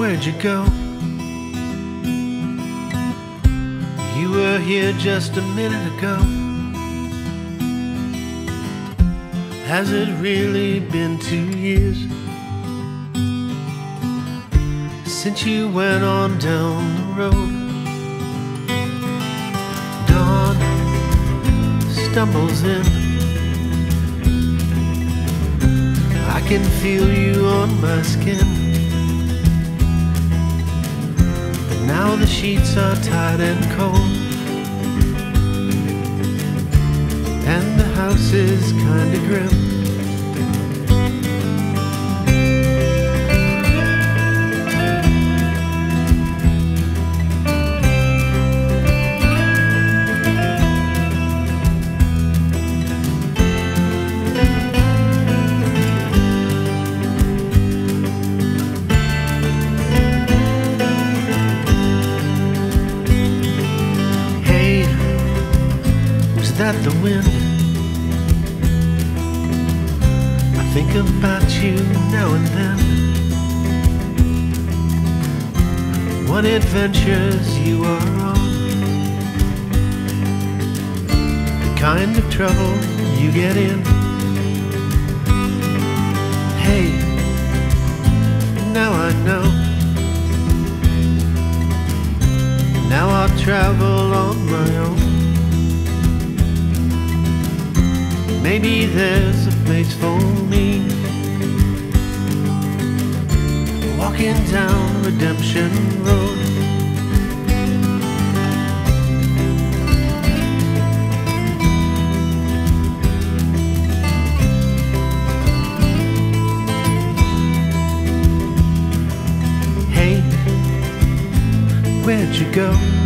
where'd you go? You were here just a minute ago. Has it really been two years since you went on down the road? Dawn stumbles in. I can feel you on my skin. Now the sheets are tight and cold. And the house is kinda grim. That the wind? I think about you now and then. What adventures you are on. The kind of trouble you get in. Hey, now I know. Now I'll travel on my own. Maybe there's a place for me. Walking down Redemption Road. Hey, where'd you go?